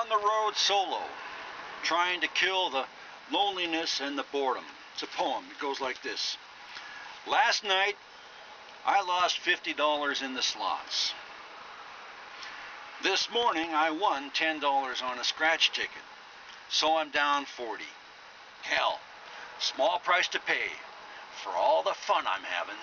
On the road solo, trying to kill the loneliness and the boredom. It's a poem. It goes like this. Last night, I lost $50 in the slots. This morning, I won $10 on a scratch ticket. So I'm down 40. Hell, small price to pay for all the fun I'm having.